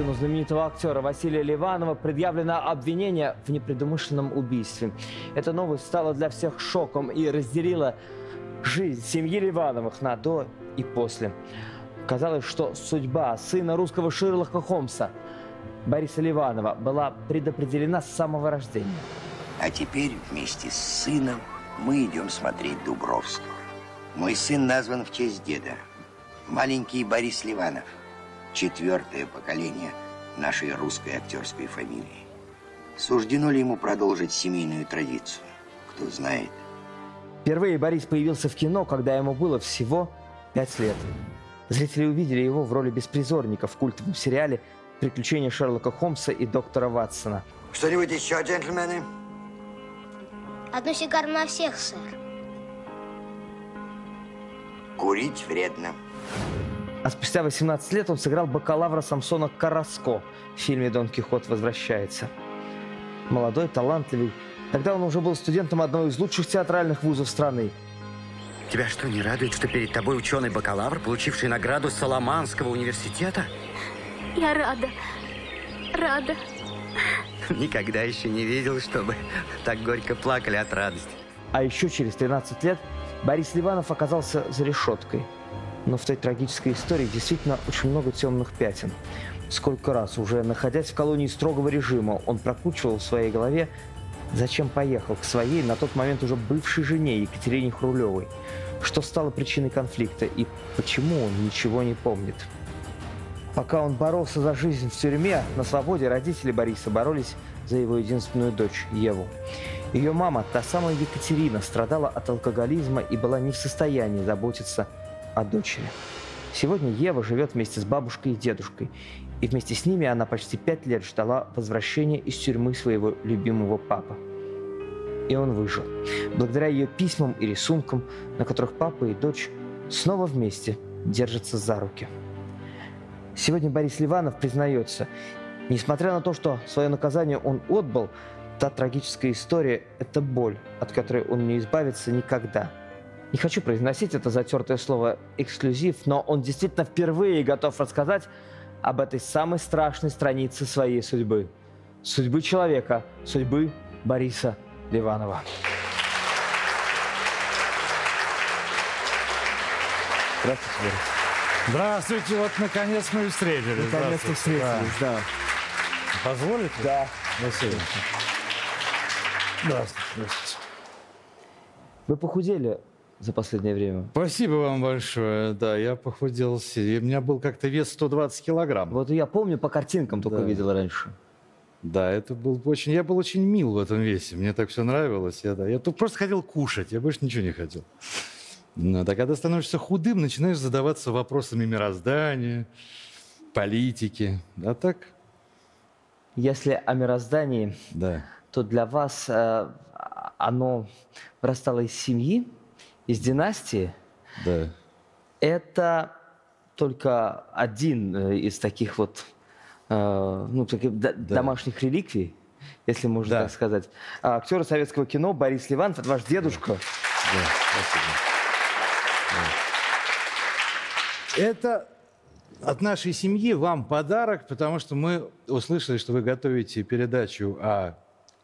Сыну знаменитого актера Василия Ливанова предъявлено обвинение в непредумышленном убийстве. Эта новость стала для всех шоком и разделила жизнь семьи Ливановых на до и после. Казалось, что судьба сына русского Шерлока Холмса Бориса Ливанова была предопределена с самого рождения. А теперь вместе с сыном мы идем смотреть Дубровского. Мой сын назван в честь деда. Маленький Борис Ливанов. Четвертое поколение нашей русской актерской фамилии. Суждено ли ему продолжить семейную традицию? Кто знает. Впервые Борис появился в кино, когда ему было всего пять лет. Зрители увидели его в роли беспризорника в культовом сериале «Приключения Шерлока Холмса и доктора Ватсона». Что-нибудь еще, джентльмены? Одну сигару на всех, сэр. Курить вредно. А спустя 18 лет он сыграл бакалавра Самсона Караско в фильме «Дон Кихот возвращается». Молодой, талантливый. Тогда он уже был студентом одного из лучших театральных вузов страны. Тебя что, не радует, что перед тобой ученый-бакалавр, получивший награду Соломанского университета? Я рада. Рада. Никогда еще не видел, чтобы так горько плакали от радости. А еще через 13 лет Борис Ливанов оказался за решеткой. Но в той трагической истории действительно очень много темных пятен. Сколько раз, уже находясь в колонии строгого режима, он прокручивал в своей голове, зачем поехал к своей, на тот момент уже бывшей жене Екатерине Хрулевой, что стало причиной конфликта и почему он ничего не помнит. Пока он боролся за жизнь в тюрьме, на свободе родители Бориса боролись за его единственную дочь Еву. Ее мама, та самая Екатерина, страдала от алкоголизма и была не в состоянии заботиться о дочери. Сегодня Ева живет вместе с бабушкой и дедушкой, и вместе с ними она почти пять лет ждала возвращения из тюрьмы своего любимого папы. И он выжил. Благодаря ее письмам и рисункам, на которых папа и дочь снова вместе держатся за руки. Сегодня Борис Ливанов признается, несмотря на то, что свое наказание он отбыл, та трагическая история – это боль, от которой он не избавится никогда. Не хочу произносить это затертое слово «эксклюзив», но он действительно впервые готов рассказать об этой самой страшной странице своей судьбы. Судьбы человека, судьбы Бориса Ливанова. Здравствуйте, Борис. Здравствуйте, вот наконец мы и встретились. Наконец-то встретились, да. Да. Позволите? Да. Спасибо. Здравствуйте. Здравствуйте. Вы похудели за последнее время. Спасибо вам большое. Да, я похудел. си- У меня был как-то вес 120 килограмм. Вот я помню, по картинкам только Да. видел раньше. Да, это был очень... Я был очень мил в этом весе. Мне так все нравилось. Я, да, я тут просто хотел кушать. Я больше ничего не хотел. Ну, так когда становишься худым, начинаешь задаваться вопросами мироздания, политики. А так, Если о мироздании, да. то для вас э, оно вырастало из семьи, из династии. Да. Это только один э, из таких вот э, ну, таких д- домашних реликвий, если можно Да. так сказать. А актер советского кино Борис Ливанов, это ваш дедушка. Да, спасибо. Да. Это от нашей семьи вам подарок, потому что мы услышали, что вы готовите передачу о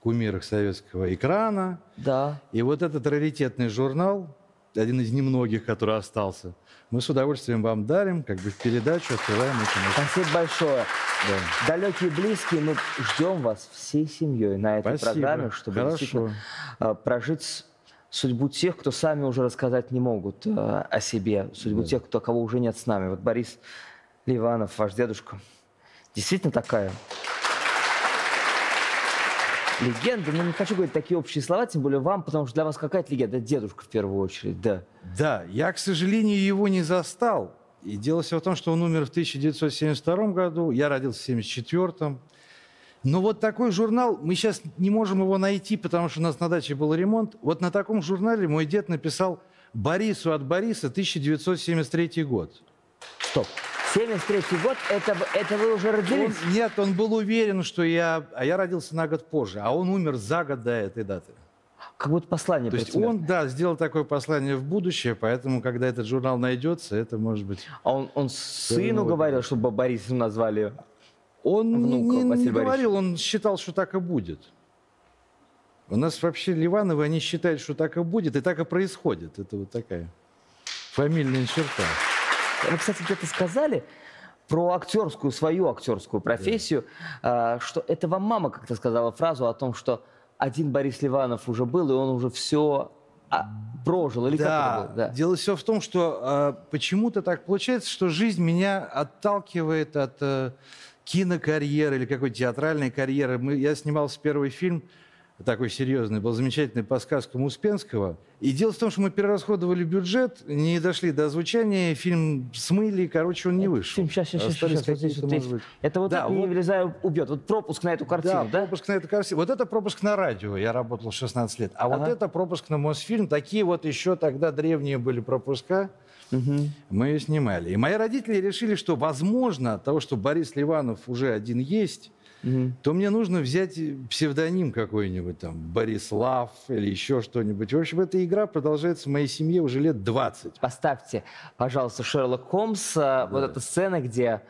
кумирах советского экрана. Да. И вот этот раритетный журнал, один из немногих, который остался, мы с удовольствием вам дарим, как бы в передачу открываем этим. Спасибо большое. Да. Далекие и близкие, мы ждем вас всей семьей на этой Спасибо. программе, чтобы Хорошо. э, прожить судьбу тех, кто сами уже рассказать не могут э, о себе, судьбу Да. тех, кто кого уже нет с нами. Вот Борис Ливанов, ваш дедушка, действительно такая легенда. Ну, не хочу говорить такие общие слова, тем более вам, потому что для вас какая-то легенда. Дедушка в первую очередь, да. Да, я, к сожалению, его не застал. И дело все в том, что он умер в 1972 году, я родился в 1974. Но вот такой журнал, мы сейчас не можем его найти, потому что у нас на даче был ремонт. Вот на таком журнале мой дед написал «Борису от Бориса, 1973 год». Стоп. 73 год, это, это вы уже Он- родились? нет, он был уверен, что я... А я родился на год позже, а он умер за год до этой даты. Как будто послание То есть он, да, сделал такое послание в будущее, поэтому, когда этот журнал найдется, это может быть... А он, он сыну говорил, чтобы Борисом назвали? Он не- внук не, не Василия говорил, он считал, что так и будет. У нас вообще Ливановы, они считают, что так и будет, и так и происходит. Это вот такая фамильная черта. Вы, кстати, где-то сказали про актерскую, свою актерскую профессию, а, что это вам мама как-то сказала фразу о том, что один Борис Ливанов уже был, и он уже все прожил. Или как это было? Да. Дело все в том, что а, почему-то так получается, что жизнь меня отталкивает от э, кинокарьеры или какой-то театральной карьеры. Мы, я снимался первый фильм такой серьезный, был замечательный по сказкам Успенского. И дело в том, что мы перерасходовали бюджет, не дошли до озвучания, фильм смыли, короче, он не вышел. Фильм, сейчас, сейчас, сейчас, Остались сейчас, вот здесь вот быть, Это вот Да, так не вот- влезаю, убьет. Вот пропуск на эту картину, да, да? пропуск на эту картину. Вот это пропуск на радио. Я работал 16 лет. А вот Ага. это пропуск на Мосфильм. Такие вот еще тогда древние были пропуска. Мы ее снимали. И мои родители решили, что, возможно, от того, что Борис Ливанов уже один есть, то мне нужно взять псевдоним какой-нибудь, там, Борислав или еще что-нибудь. В общем, эта игра продолжается в моей семье уже лет 20. Поставьте, пожалуйста, Шерлок Холмс. а, Вот эта сцена, где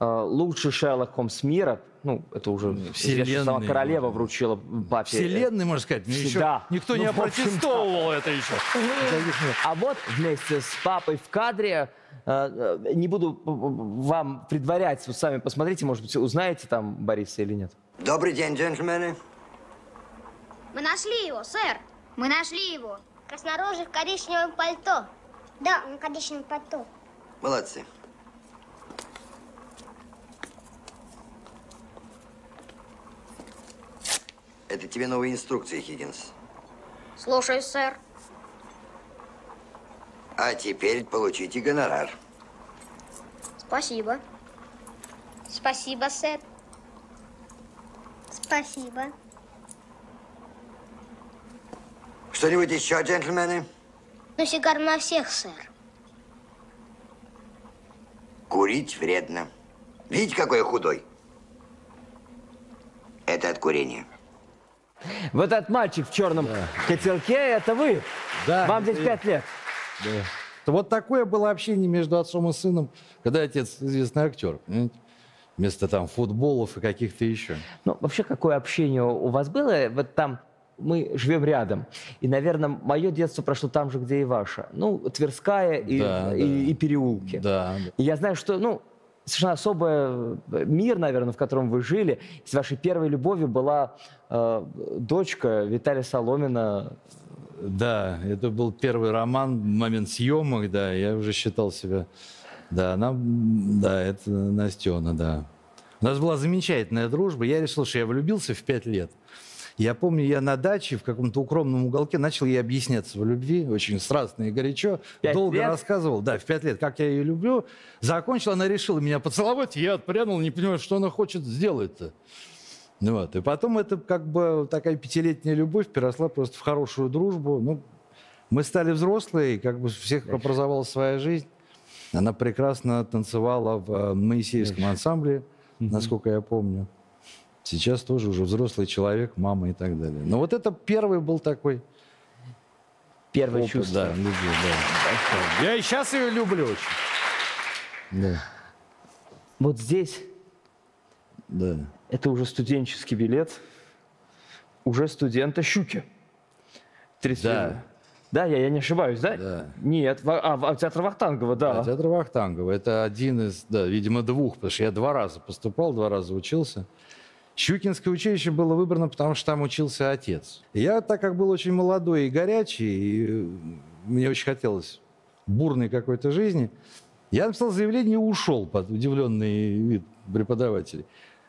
а, лучший Шерлок Холмс мира, ну, это уже что сама Вселенной, королева можно. вручила папе. Вселенной, можно сказать. но еще Да. никто Ну, не опротестовывал это еще. А вот вместе с папой в кадре, э, э, не буду э, вам предварять, вы сами посмотрите, может быть, узнаете там Бориса или нет. Добрый день, джентльмены. Мы нашли его, сэр. Мы нашли его. Краснорожий в коричневом пальто. Да, он в коричневом пальто. Молодцы. Это тебе новые инструкции, Хиггинс. Слушаюсь, сэр. А теперь получите гонорар. Спасибо. Спасибо, сэр. Спасибо. Что-нибудь еще, джентльмены? Ну, сигар на всех, сэр. Курить вредно. Видите, какой я худой? Это от курения. Вот этот мальчик в черном котелке, это вы. Да, Вам здесь пять лет. То Вот такое было общение между отцом и сыном, когда отец известный актер. понимаете? Вместо там футболов и каких-то еще. Ну, вообще, какое общение у вас было? Вот там мы живем рядом. И, наверное, мое детство прошло там же, где и ваше. Ну, Тверская и, Да, и, да. и переулки. Да, да. И я знаю, что, ну, совершенно особый э, мир, наверное, в котором вы жили. С вашей первой любовью была э, дочка Виталия Соломина. Да, это был первый роман, момент съемок, да, я уже считал себя... Да, она, да, это Настена, да. У нас была замечательная дружба. Я решил, что я влюбился в пять лет. Я помню, я на даче в каком-то укромном уголке начал ей объясняться в любви, очень страстно и горячо. Пять Долго лет? рассказывал, да, в пять лет, как я ее люблю. Закончил, она решила меня поцеловать, я отпрянул, не понимаю, что она хочет сделать-то. Ну Вот. И потом это как бы такая пятилетняя любовь переросла просто в хорошую дружбу. Ну, мы стали взрослые, и как бы всех образовалась своя жизнь. Она прекрасно танцевала в э, Моисеевском ансамбле, насколько я помню. Сейчас тоже уже взрослый человек, мама и так далее. Но вот это первый был такой Первое опыт, чувство. да, любви, да. Я и сейчас ее люблю очень. Да, Вот здесь да. это уже студенческий билет. Уже студента Щуки. 30 Да. Да, я, я не ошибаюсь, да? Да. Нет, в- а, в- театр Вахтангова, да. А театр Вахтангова. Это один из, да, видимо, двух, потому что я два раза поступал, два раза учился. Щукинское училище было выбрано, потому что там учился отец. Я, так как был очень молодой и горячий, и мне очень хотелось бурной какой-то жизни, я написал заявление и ушел под удивленный вид преподавателей.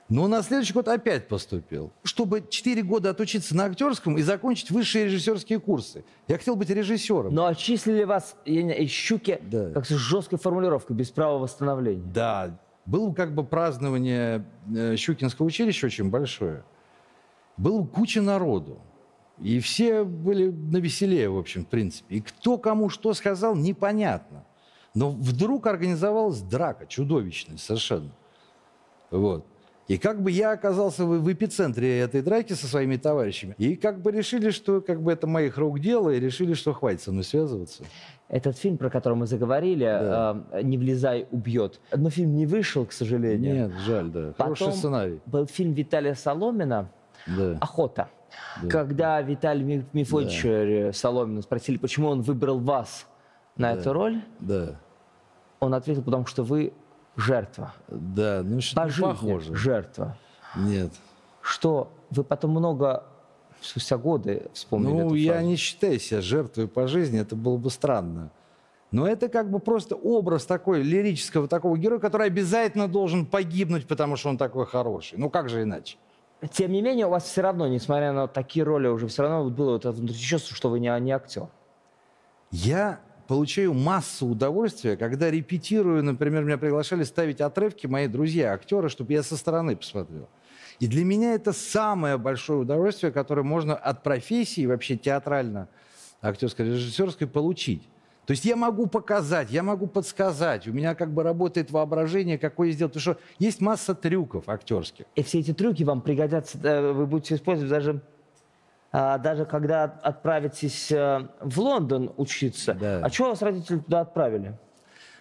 Но на следующий год опять поступил, чтобы четыре года отучиться на актерском и закончить высшие режиссерские курсы. Я хотел быть режиссером. Но отчислили вас я не- из Щуки Да. как с жесткой формулировкой, без права восстановления. Да, было как бы празднование э, Щукинского училища очень большое. Было куча народу. И все были на веселее, в общем, в принципе. И кто кому что сказал, непонятно. Но вдруг организовалась драка, чудовищная совершенно. Вот. И как бы я оказался в, в эпицентре этой драки со своими товарищами. И как бы решили, что как бы это моих рук дело, и решили, что хватит со мной связываться. Этот фильм, про который мы заговорили, Да. э, «Не влезай, убьет», но фильм не вышел, к сожалению. Нет, жаль, да. Хороший Потом сценарий. был фильм Виталия Соломина Да. «Охота». Да. Когда Виталий Ми- Мефодьевич э, Соломина спросили, почему он выбрал вас на Да. эту роль, Да. он ответил, потому что вы жертва. Да, ну По жизни похоже. жертва. Нет. Что вы потом много, спустя годы вспомнили Ну, эту я фразу. не считаю себя жертвой по жизни, это было бы странно. Но это как бы просто образ такой лирического такого героя, который обязательно должен погибнуть, потому что он такой хороший. Ну как же иначе? Тем не менее, у вас все равно, несмотря на такие роли, уже все равно было вот это внутреннее чувство, что вы не, не актер. Я получаю массу удовольствия, когда репетирую, например, меня приглашали ставить отрывки мои друзья, актеры, чтобы я со стороны посмотрел. И для меня это самое большое удовольствие, которое можно от профессии вообще театрально, актерской, режиссерской получить. То есть я могу показать, я могу подсказать, у меня как бы работает воображение, какое сделать. Потому что есть масса трюков актерских. И все эти трюки вам пригодятся, вы будете использовать даже, даже когда от- отправитесь э, в Лондон учиться. Да. А чего вас родители туда отправили?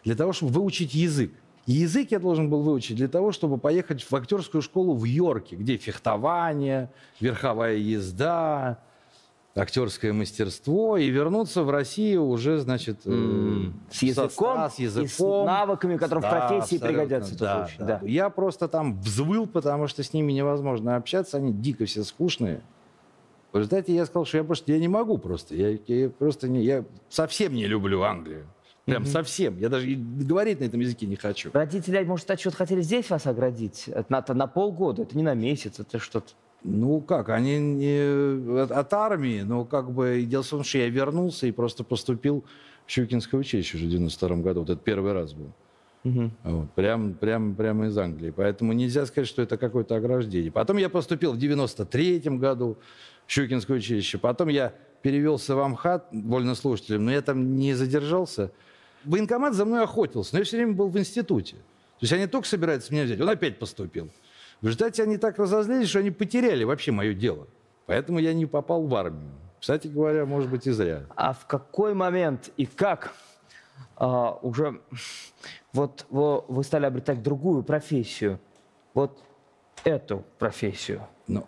для того, чтобы выучить язык. И язык я должен был выучить для того, чтобы поехать в актерскую школу в Йорке, где фехтование, верховая езда, актерское мастерство, и вернуться в Россию уже, значит, э, С языком, с и с языком. навыками, которые в Да, профессии абсолютно, пригодятся. да, да. да. Я просто там взвыл, потому что с ними невозможно общаться, они дико все скучные. В результате я сказал, что я просто я не могу просто. Я, я просто не, я совсем не люблю Англию. Прям совсем. Я даже говорить на этом языке не хочу. Родители, может, что-то хотели здесь вас оградить? На, на полгода, это не на месяц, это что-то... Ну как, они не от, от армии, но как бы дело в том, что я вернулся и просто поступил в Щукинское училище уже в 92 году. Вот это первый раз был. Мгм. Вот, прям, прям, прямо из Англии. Поэтому нельзя сказать, что это какое-то ограждение. Потом я поступил в 93 году Щукинское училище. Потом я перевелся в Амхат вольнослушателем, но я там не задержался. Военкомат за мной охотился, но я все время был в институте. То есть они только собираются меня взять, он опять поступил. В результате они так разозлились, что они потеряли вообще мое дело. Поэтому я не попал в армию. Кстати говоря, может быть, и зря. А в какой момент и как а, уже вот вы, вы стали обретать другую профессию? Вот эту профессию. Ну,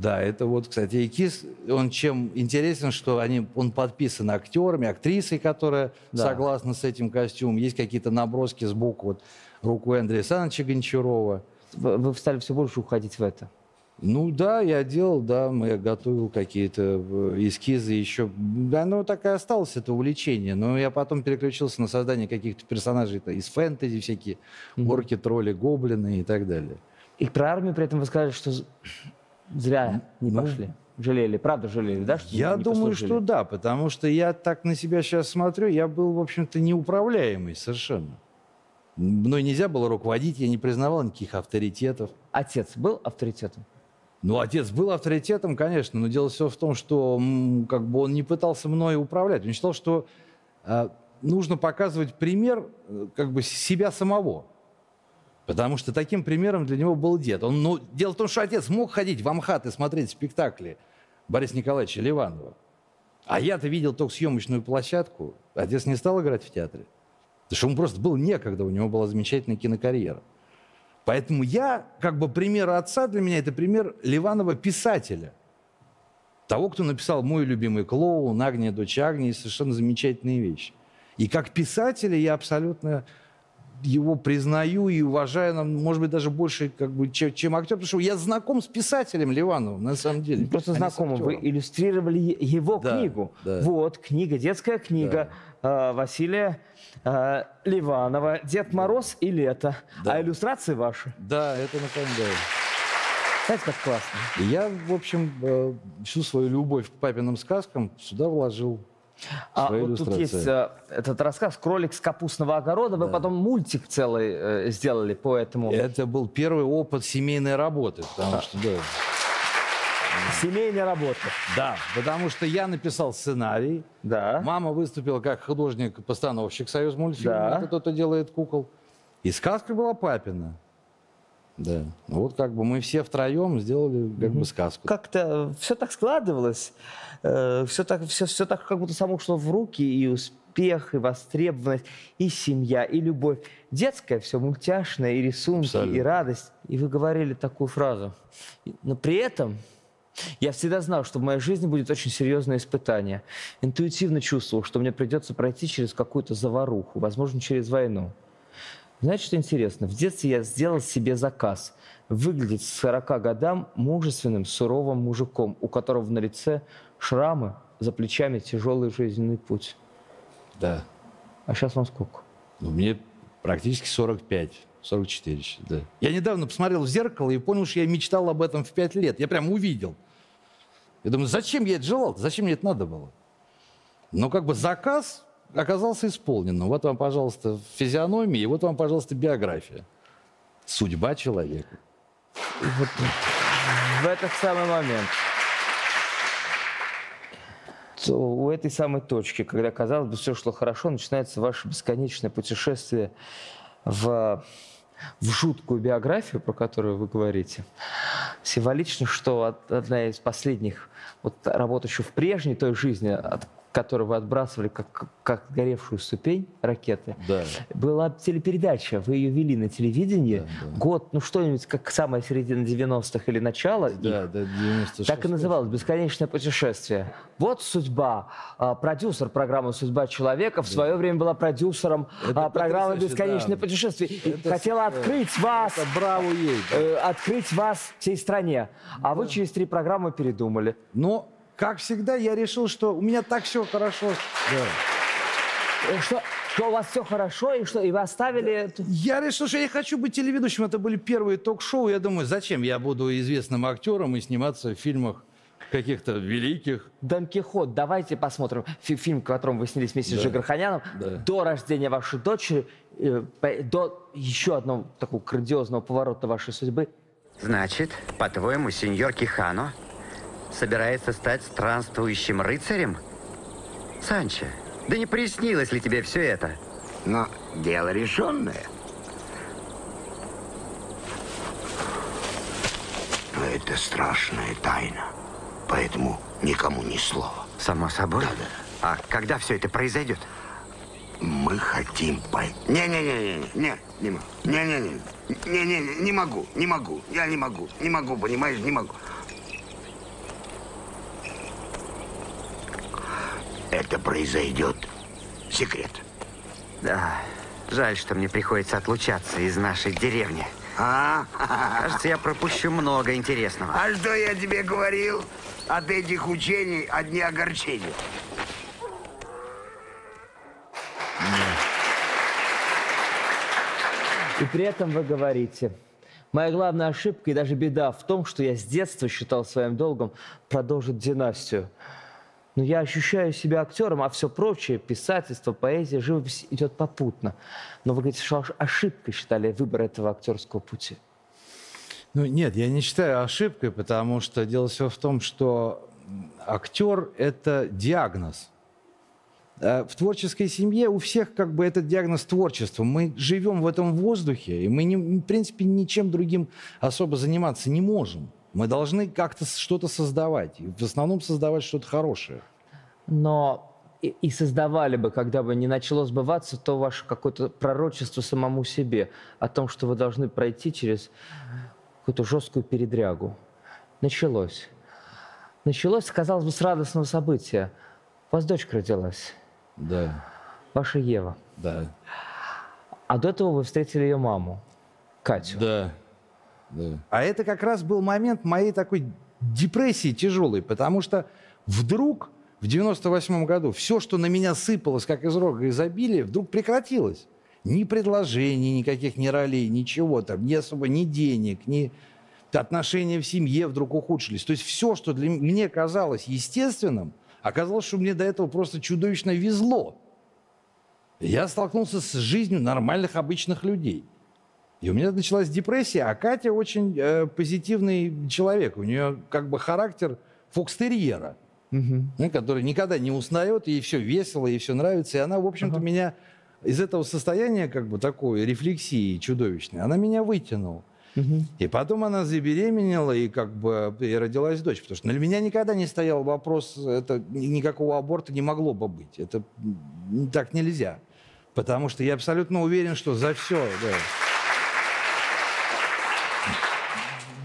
да, это вот, кстати, Экис, он чем интересен, что они, он подписан актерами, актрисой, которая Да. согласна с этим костюмом. Есть какие-то наброски сбоку, вот руку Андрея Александровича Гончарова. Вы, вы стали все больше уходить в это. Ну да, я делал, да, я готовил какие-то э, эскизы еще. Да, ну так и осталось это увлечение. Но я потом переключился на создание каких-то персонажей это из фэнтези, всякие орки, тролли, гоблины и так далее. И про армию при этом вы сказали, что зря не Ну, пошли. Жалели, правда жалели, да? Что Я не думаю, послужили? что да, потому что я так на себя сейчас смотрю, я был, в общем-то, неуправляемый совершенно. Мной нельзя было руководить, я не признавал никаких авторитетов. Отец был авторитетом? Ну, отец был авторитетом, конечно, но дело все в том, что как бы он не пытался мной управлять. Он считал, что э, нужно показывать пример э, как бы себя самого. Потому что таким примером для него был дед. Он, ну, дело в том, что отец мог ходить в Амхат и смотреть спектакли Бориса Николаевича Ливанова. А я-то видел только съемочную площадку. Отец не стал играть в театре. Потому что ему просто было некогда, у него была замечательная кинокарьера. Поэтому я, как бы пример отца для меня, это пример Ливанова писателя. Того, кто написал «Мой любимый клоун», «Агния, дочь Агнии», совершенно замечательные вещи. И как писателя я абсолютно его признаю и уважаю, может быть, даже больше, как бы, чем, чем актер, потому что я знаком с писателем Ливановым, на самом деле. Просто а знакомы. Вы иллюстрировали его Да, книгу. да. Вот, книга, детская книга э, Василия э, Ливанова «Дед Мороз и лето». Да. А иллюстрации ваши. Да, это на самом деле. Знаете, как классно. Я, в общем, э, всю свою любовь к папиным сказкам сюда вложил. А вот тут есть э, этот рассказ «Кролик с капустного огорода». Вы потом мультик целый э, сделали по этому. Это был первый опыт семейной работы, потому что, да, Семейная работа. да, потому что я написал сценарий, Да. мама выступила как художник-постановщик Союз мультфильма, Да. это кто-то делает кукол, и сказка была папина. Да. Ну вот как бы мы все втроем сделали как бы сказку. Как-то все так складывалось, все так, все, все так как будто само шло в руки, и успех, и востребованность, и семья, и любовь. Детское все мультяшное, и рисунки, и Абсолютно. радость. И вы говорили такую фразу. Но при этом я всегда знал, что в моей жизни будет очень серьезное испытание. Интуитивно чувствовал, что мне придется пройти через какую-то заваруху, возможно, через войну. Знаете, что интересно? В детстве я сделал себе заказ. Выглядеть с 40 годам мужественным, суровым мужиком, у которого на лице шрамы, за плечами тяжелый жизненный путь. Да. А сейчас вам сколько? Ну, мне практически 45, 44 сейчас, да. Я недавно посмотрел в зеркало и понял, что я мечтал об этом в 5 лет. Я прям увидел. Я думаю, зачем я это желал? Зачем мне это надо было? Но как бы заказ оказался исполнен. Вот вам, пожалуйста, физиономия, и вот вам, пожалуйста, биография. Судьба человека. Вот в этот самый момент, то у этой самой точки, когда, казалось бы, все шло хорошо, начинается ваше бесконечное путешествие в, в жуткую биографию, про которую вы говорите. Символично, что одна из последних вот, работ еще в прежней той жизни, от которой вы отбрасывали как, как горевшую ступень ракеты, Да. была телепередача, вы ее вели на телевидении. Да, да. Год, ну что-нибудь, как самая середина 90-х или начало. Да, их. да, 96 Так и называлось «Бесконечное путешествие». Вот судьба. А, Продюсер программы «Судьба человека» в свое время была продюсером а, программы «Бесконечное да. путешествие». Это хотела открыть вас, Это браво ей. да. э, открыть вас всей стране. А вы через три программы передумали. Но, как всегда, я решил, что у меня так все хорошо. Да. Э, Что, что у вас все хорошо, и что и вы оставили... Я решил, что я хочу быть телеведущим. Это были первые ток-шоу. Я думаю, зачем я буду известным актером и сниматься в фильмах каких-то великих. Дон Кихот. Давайте посмотрим фи- фильм, в котором вы снялись вместе с Да. Жигарханяном. Да. До рождения вашей дочери, э, до еще одного такого грандиозного поворота вашей судьбы. Значит, по-твоему, сеньор Кихано собирается стать странствующим рыцарем? Санчо, да не приснилось ли тебе все это? Но дело решенное. Но это страшная тайна. Поэтому никому ни слова. Само собой. Да-да. А когда все это произойдет? Мы хотим пой... Не-не-не-не, не, не могу. Не-не-не, не-не-не, не могу, не могу. Я не могу, не могу, понимаешь, не могу. Это произойдет. Секрет. Да, жаль, что мне приходится отлучаться из нашей деревни. А? Кажется, я пропущу много интересного. А что я тебе говорил? От этих учений одни огорчения. И при этом вы говорите, моя главная ошибка и даже беда в том, что я с детства считал своим долгом продолжить династию. Но я ощущаю себя актером, а все прочее, писательство, поэзия, живопись идет попутно. Но вы говорите, что ошибкой считали выбор этого актерского пути. Ну, нет, я не считаю ошибкой, потому что дело все в том, что актер – это диагноз. А В творческой семье у всех как бы этот диагноз творчества. Мы живем в этом воздухе, и мы, не, в принципе, ничем другим особо заниматься не можем. Мы должны как-то что-то создавать, и в основном создавать что-то хорошее. Но и, и создавали бы, когда бы не начало сбываться, то ваше какое-то пророчество самому себе о том, что вы должны пройти через какую-то жесткую передрягу. Началось. Началось, казалось бы, с радостного события. У вас дочка родилась, Да, ваша Ева. да, А до этого вы встретили ее маму, Катю. да, А это как раз был момент моей такой депрессии тяжелой, потому что вдруг в 98 году все, что на меня сыпалось, как из рога изобилия, вдруг прекратилось. Ни предложений никаких, ни ролей, ничего там, ни особо, ни денег, ни отношения в семье вдруг ухудшились. То есть все, что для мне казалось естественным, оказалось, что мне до этого просто чудовищно везло. Я столкнулся с жизнью нормальных, обычных людей. И у меня началась депрессия, а Катя очень э, позитивный человек. У нее как бы характер фокстерьера, ну, который никогда не устает, ей все весело, ей все нравится. И она, в общем-то, меня из этого состояния как бы такой рефлексии чудовищной, она меня вытянула. И потом она забеременела и как бы и родилась дочь. Потому что для меня никогда не стоял вопрос, это ни- никакого аборта не могло бы быть. Это так нельзя. Потому что я абсолютно уверен, что за все,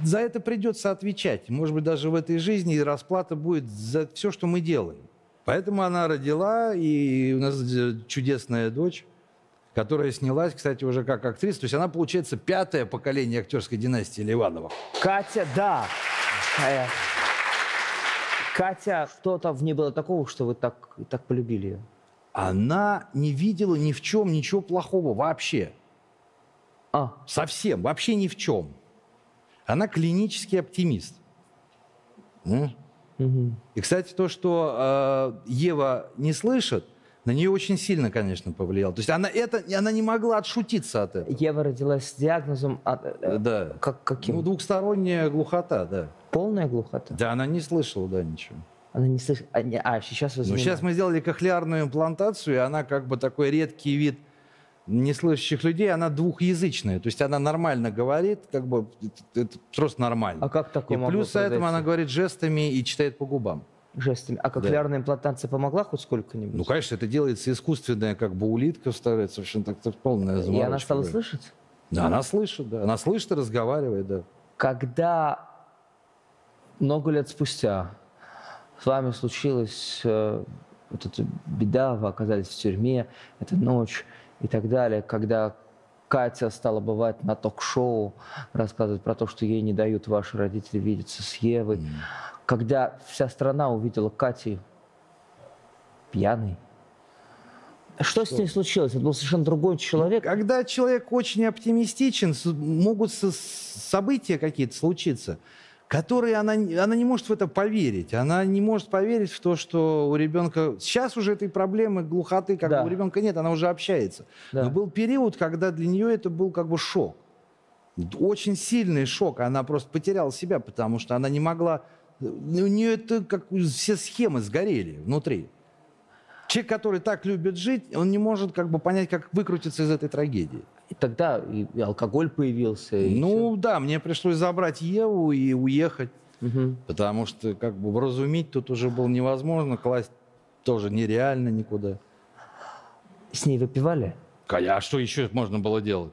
за это придется отвечать. Может быть, даже в этой жизни расплата будет за все, что мы делаем. Поэтому она родила, и у нас чудесная дочь, которая снялась, кстати, уже как актриса. То есть она, получается, пятое поколение актерской династии Ливановых. Катя, да. Э, Катя, что-то в ней было такого, что вы так, так полюбили ее? Она не видела ни в чем ничего плохого вообще. А, Совсем, вообще ни в чем. Она клинический оптимист. М? И, кстати, то, что э, Ева не слышит, на нее очень сильно, конечно, повлияло. То есть она, это, она не могла отшутиться от этого. Ева родилась с диагнозом... а, э, Да. Как, каким? Ну, двухсторонняя глухота, да. Полная глухота? Да, она не слышала, да, ничего. Она не слышит... А, не- а, сейчас вы Ну, сейчас мы сделали кохлеарную имплантацию, и она как бы такой редкий вид неслышащих людей, она двухязычная. То есть она нормально говорит, как бы это, просто нормально. А как и такое могло плюс этому она говорит жестами и читает по губам. Жестами. А кохлеарная имплантация помогла хоть сколько-нибудь? Ну, конечно, это делается искусственная, как бы улитка вставляется, совершенно так, так полная И она заморочка, стала да. слышать? Да, она слышит, да. Она слышит и разговаривает, да. Когда много лет спустя с вами случилась э, вот эта беда, вы оказались в тюрьме, эта ночь и так далее, когда Катя стала бывать на ток-шоу, рассказывать про то, что ей не дают ваши родители видеться с Евой, когда вся страна увидела Кати пьяной. Что, с ней случилось? Это был совершенно другой человек. Когда человек очень оптимистичен, могут со- события какие-то случиться, которые она, она не может в это поверить. Она не может поверить в то, что у ребенка... Сейчас уже этой проблемы глухоты как Да. бы у ребенка нет, она уже общается. Да. Но был период, когда для нее это был как бы шок. Очень сильный шок. Она просто потеряла себя, потому что она не могла... У нее это как все схемы сгорели внутри. Человек, который так любит жить, он не может как бы понять, как выкрутиться из этой трагедии. И тогда и, алкоголь появился. и ну да, мне пришлось забрать Еву и уехать. Мгм. потому что как бы вразумить тут уже было невозможно, класть тоже нереально никуда. С ней выпивали? А что еще можно было делать?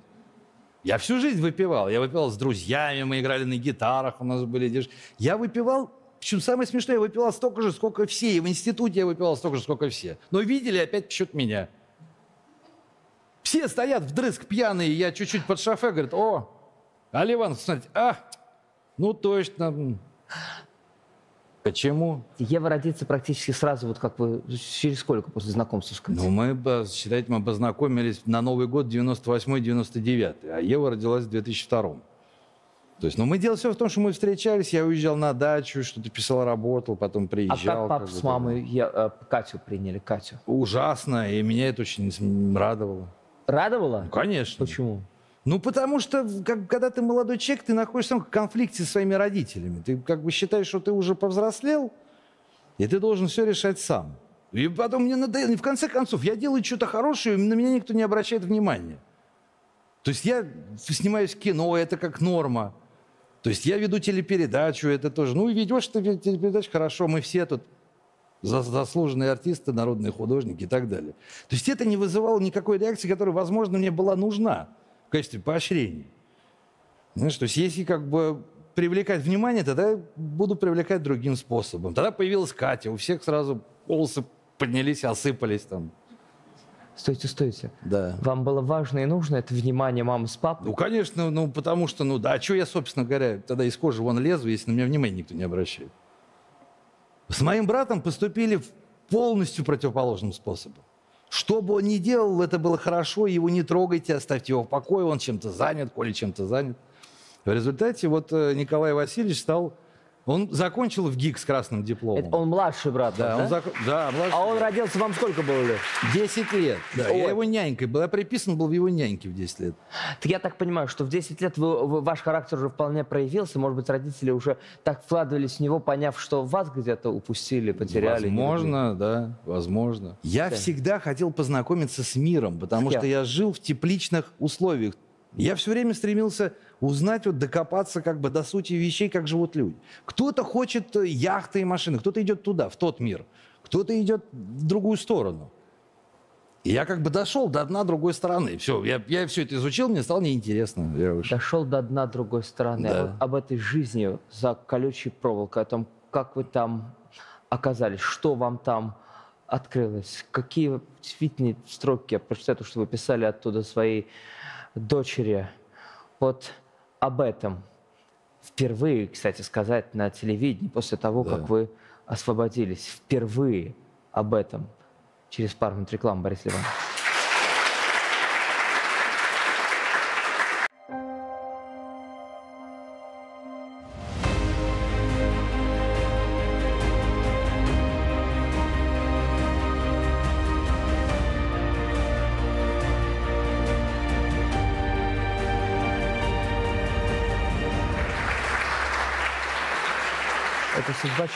Я всю жизнь выпивал. Я выпивал с друзьями, мы играли на гитарах, у нас были Я выпивал, причем самое смешное, я выпивал столько же, сколько все. И в институте я выпивал столько же, сколько все. Но видели опять почему-то меня. Все стоят вдрызг пьяные, я чуть-чуть под шофе, говорят, о, Али Иванович, смотрите, а, ну точно. м. Почему? Ева родится практически сразу, вот как вы, через сколько после знакомства с Катей? Ну, мы, считайте, мы познакомились на Новый год 98-99, а Ева родилась в 2002. То есть, ну, мы дело все в том, что мы встречались, я уезжал на дачу, что-то писал, работал, потом а приезжал. как папа как с мамой я- э, Катю приняли, Катю? Ужасно, и меня это очень с- радовало. Радовала? Ну, конечно. Почему? Ну, потому что, как, когда ты молодой человек, ты находишься в конфликте со своими родителями. Ты как бы считаешь, что ты уже повзрослел, и ты должен все решать сам. И потом мне надоело. И в конце концов, я делаю что-то хорошее, и на меня никто не обращает внимания. То есть я снимаюсь в кино, это как норма. То есть я веду телепередачу, это тоже. Ну, и ведешь ты телепередачу, хорошо, мы все тут заслуженные артисты, народные художники и так далее. То есть это не вызывало никакой реакции, которая, возможно, мне была нужна в качестве поощрения. Знаешь, то есть если как бы привлекать внимание, тогда я буду привлекать другим способом. Тогда появилась Катя, у всех сразу волосы поднялись, осыпались там. Стойте, стойте. Да. Вам было важно и нужно это внимание мамы с папой? Ну, конечно, ну, потому что, ну, да, а что я, собственно говоря, тогда из кожи вон лезу, если на меня внимания никто не обращает? С моим братом поступили полностью противоположным способом. Что бы он ни делал, это было хорошо, его не трогайте, оставьте его в покое, он чем-то занят, Коля чем-то занят. В результате вот э, Николай Васильевич стал... Он закончил в ГИК с красным дипломом. Это он младший брат, да, он да? зак- да, младший А он родился, вам сколько было лет? 10 лет. Да, Ой. я его нянькой был. Я приписан был в его няньке в 10 лет. Так я так понимаю, что в 10 лет вы- вы- ваш характер уже вполне проявился, может быть, родители уже так вкладывались в него, поняв, что вас где-то упустили, потеряли. Возможно, да, возможно. Я Да. всегда хотел познакомиться с миром, потому С что я жил в тепличных условиях Я все время стремился узнать, вот, докопаться как бы до сути вещей, как живут люди. Кто-то хочет э, яхты и машины, кто-то идет туда, в тот мир, кто-то идет в другую сторону. И я как бы дошел до дна другой стороны. Все, я, я все это изучил, мне стало неинтересно. Я вышел. Дошел до дна другой стороны. А Да. вот об этой жизни за колючей проволокой, о том, как вы там оказались, что вам там открылось, какие действительно строки, я прочитаю то, что вы писали оттуда своей дочери. Вот об этом впервые, кстати сказать, на телевидении, после того, Да. как вы освободились, впервые об этом через пару минут рекламы, Борис Ливан.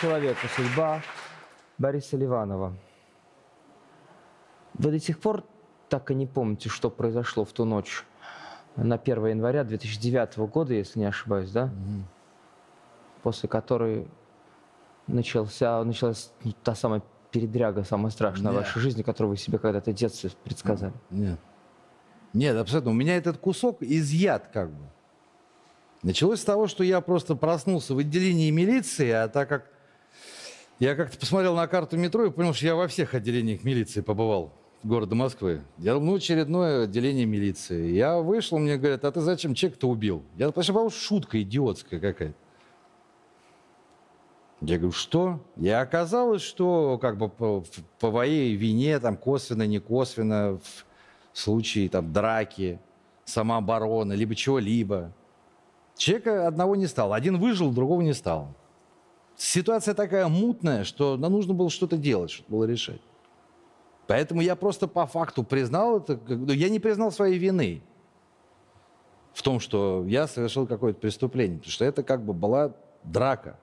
Человека, судьба Бориса Ливанова. Вы до сих пор так и не помните, что произошло в ту ночь на 1 января 2009 года, если не ошибаюсь, да? После которой начался, началась та самая передряга, самая страшная в Да. вашей жизни, которую вы себе когда-то в детстве предсказали. Нет. Нет, абсолютно. У меня этот кусок изъят как бы. Началось с того, что я просто проснулся в отделении милиции, а так как я как-то посмотрел на карту метро и понял, что я во всех отделениях милиции побывал города Москвы. Я думал, ну, очередное отделение милиции. Я вышел, мне говорят, а ты зачем человека-то убил? Я подумал, шутка идиотская какая-то. Я говорю, что? И оказалось, что как бы по, по вине, там, косвенно, не косвенно, в случае там, драки, самообороны, либо чего-либо, человека одного не стало. Один выжил, другого не стало. Ситуация такая мутная, что нам нужно было что-то делать, что-то было решать. Поэтому я просто по факту признал это. ну, Я не признал своей вины в том, что я совершил какое-то преступление. Потому что это как бы была драка.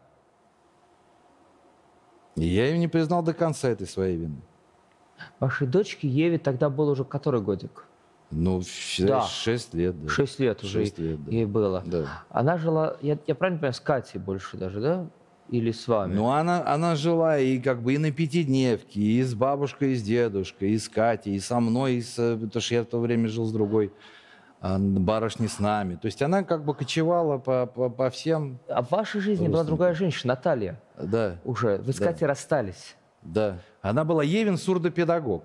И я ее не признал до конца этой своей вины. Вашей дочке Еве тогда был уже который годик? Ну, Да. 6 лет. Да. Шесть лет уже Шесть лет, да. ей было. Да. Она жила, я, я правильно понимаю, с Катей больше даже, да? Или с вами? Ну, она, она жила и как бы и на пятидневке, и с бабушкой, и с дедушкой, и с Катей, и со мной, и с, э, потому что я в то время жил с другой а, барышней с нами. То есть она как бы кочевала по, по, по всем. А в вашей жизни была другая женщина, Наталья, Да, уже. Вы с Да. Катей расстались. да. Она была Евин сурдопедагог.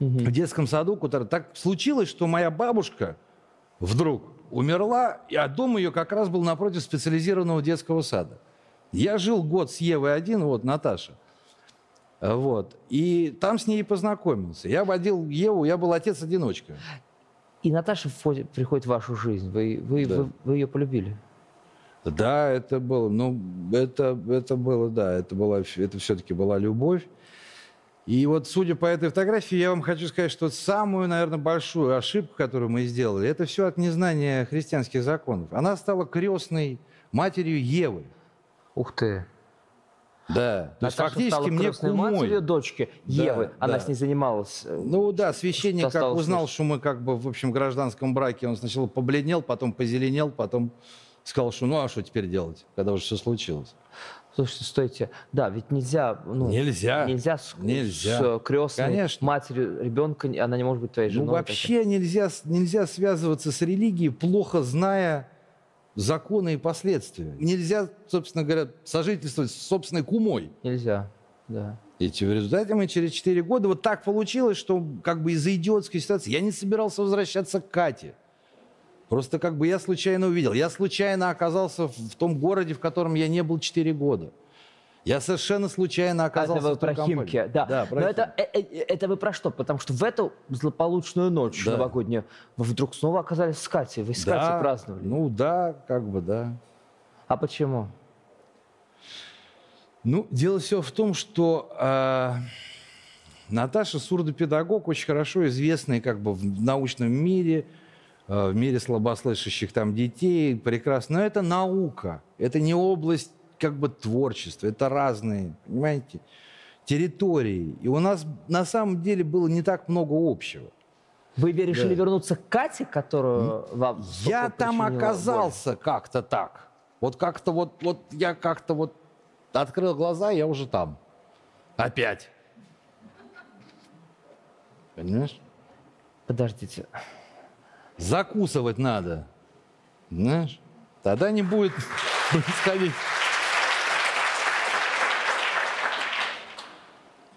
В детском саду, который... Так случилось, что моя бабушка вдруг умерла, а дом ее как раз был напротив специализированного детского сада. Я жил год с Евой один, вот, Наташа. Вот. И там с ней познакомился. Я водил Еву, я был отец-одиночка. И Наташа входит- приходит в вашу жизнь. Вы, вы, Да. вы, вы ее полюбили. Да, это было, ну, это, это было, да, это, была, это все-таки была любовь. И вот, судя по этой фотографии, я вам хочу сказать, что самую, наверное, большую ошибку, которую мы сделали, это все от незнания христианских законов. Она стала крестной матерью Евы. Ух ты. Да. То есть фактически мне кумой. матерью дочки Да, Евы. Она да. с ней занималась. э, Ну да, священник как узнал, что мы как бы в общем гражданском браке, он сначала побледнел, потом позеленел, потом сказал, что ну а что теперь делать, когда уже все случилось. Слушайте, стойте. Да, ведь нельзя... Ну, Нельзя. Нельзя с, Нельзя. с э, крестной Конечно. матерью ребенка, она не может быть твоей женой. Ну, вообще нельзя, нельзя связываться с религией, плохо зная законы и последствия. Нельзя, собственно говоря, сожительствовать с собственной кумой. Нельзя, да. И в результате мы через 4 года вот так получилось, что как бы из-за идиотской ситуации я не собирался возвращаться к Кате. Просто как бы я случайно увидел. Я случайно оказался в том городе, в котором я не был 4 года. Я совершенно случайно А оказался это вы в той про компании. Химки, да. Да, про Но Химки. это, э, э, это вы про что? Потому что в эту злополучную ночь Да. новогоднюю вы вдруг снова оказались с Катей. Вы с Да, Катей праздновали. Ну да, как бы да. А почему? Ну, дело все в том, что э, Наташа сурдопедагог, очень хорошо известный как бы в научном мире, э, в мире слабослышащих там детей, прекрасно. Но это наука, это не область как бы творчества, это разные, понимаете, территории. И у нас на самом деле было не так много общего. Вы решили Да. вернуться к Кате, которую вам Я там причинила боль? оказался как-то так. Вот как-то вот, вот я как-то вот открыл глаза, я уже там. Опять. Понимаешь? Подождите. Закусывать надо. Знаешь? Тогда не будет происходить.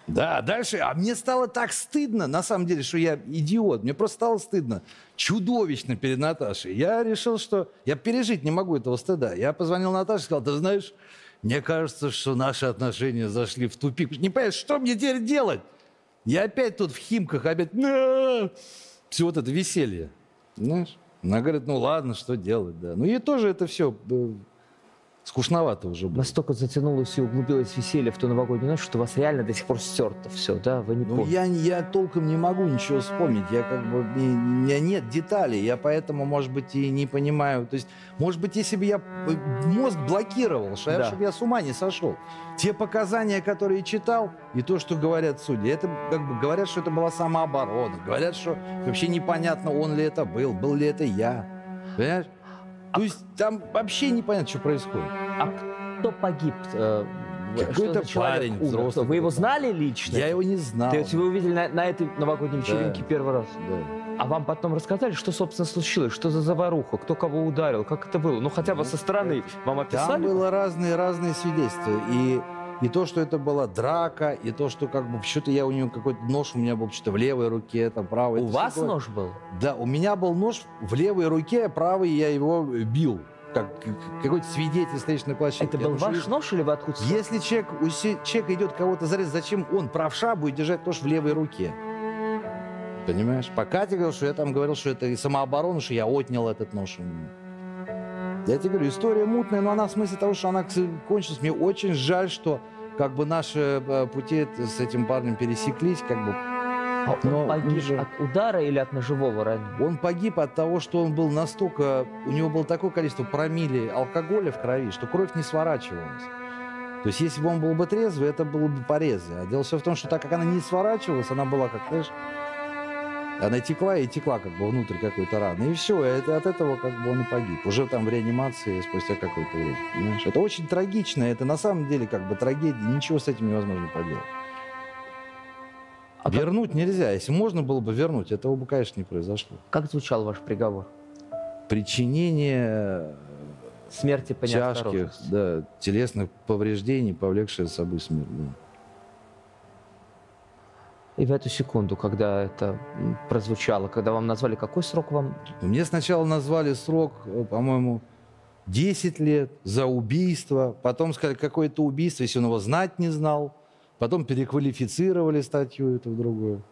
Да, дальше, а мне стало так стыдно, на самом деле, что я идиот. Мне просто стало стыдно, чудовищно перед Наташей. Я решил, что я пережить не могу этого стыда. Я позвонил Наташе и сказал, ты знаешь, мне кажется, что наши отношения зашли в тупик. Не понимаешь, что мне теперь делать? Я опять тут в Химках, опять, все вот это веселье. Знаешь? Она говорит, ну ладно, что делать, да. Ну ей тоже это все скучновато уже было. Настолько затянулось и углубилось веселье в ту новогоднюю ночь, что у вас реально до сих пор стерто все, да? Вы не Ну, помните. я, я толком не могу ничего вспомнить. Я как бы... не- У меня нет деталей. Я поэтому, может быть, и не понимаю. То есть, может быть, если бы я э, мозг блокировал, что я, Да. чтобы я с ума не сошел. Те показания, которые читал, и то, что говорят судьи, это как бы говорят, что это была самооборона. Говорят, что вообще непонятно, он ли это был, был ли это я. Понимаешь? То есть там вообще непонятно, что происходит. А кто погиб? э, Какой-то парень умер? взрослый? Вы его знали лично? Я его не знал. То есть вы увидели на, на этой новогодней вечеринке Да. первый раз? Да. А вам потом рассказали, что, собственно, случилось? Что за заваруха? Кто кого ударил? Как это было? Ну, хотя бы Ну, со стороны вам Там описали? было разные разные свидетельства. И, и то, что это была драка, и то, что как бы что-то я у него какой-то нож у меня был что-то в левой руке, там правой. У Это вас было- нож был? Да, у меня был нож в левой руке, а правой я его бил. Как как- какой-то свидетель встречной площадке. Это Я был думаю, ваш что нож или вы откуда? Если человек, у се- человека идет кого-то зарезать, зачем он, правша, будет держать нож в левой руке? Понимаешь? По Кате говорил, что я там говорил, что это самооборона, что я отнял этот нож. у нее. Я тебе говорю, история мутная, но она в смысле того, что она кончилась. Мне очень жаль, что как бы наши э, пути с этим парнем пересеклись, как бы А он Но погиб уже- от удара или от ножевого ранения? Он погиб от того, что он был настолько... У него было такое количество промилле алкоголя в крови, что кровь не сворачивалась. То есть, если бы он был бы трезвый, это было бы порезы. А дело все в том, что так как она не сворачивалась, она была как, знаешь, она текла и текла как бы внутрь какой-то раны. И все, и это, от этого как бы он и погиб. Уже там в реанимации спустя какое-то время. Понимаешь? Это очень трагично. Это на самом деле как бы трагедия. Ничего с этим невозможно поделать. А как- вернуть нельзя. Если можно было бы вернуть, этого бы, конечно, не произошло Как звучал ваш приговор? причинение Смерти по тяжких да, телесных повреждений, повлекшее за собой смерть. да. И в эту секунду, когда это прозвучало, когда вам назвали, какой срок вам? Мне сначала назвали срок, э, по-моему, 10 лет за убийство. Потом сказали, какое-то убийство, если он его знать не знал. Потом переквалифицировали статью эту в другую.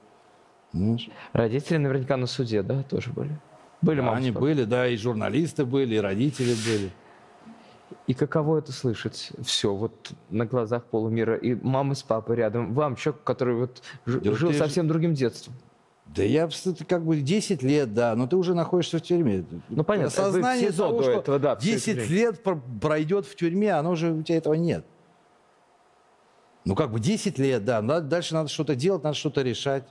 Знаешь? Родители наверняка на суде, да, тоже были? Были, мама, Они были, да, и журналисты были, и родители были. И каково это слышать? Все, вот на глазах полумира. И мама с папой рядом. Вам, человек, который вот Да жил ты совсем другим детством. Да я как бы 10 лет, да, но ты уже находишься в тюрьме. Ну, понятно, вы в Осознание СИЗО того, что этого, да, всё это 10 время. лет про- пройдет в тюрьме, оно уже у тебя этого нет. Ну, как бы 10 лет, да. Дальше надо что-то делать, надо что-то решать.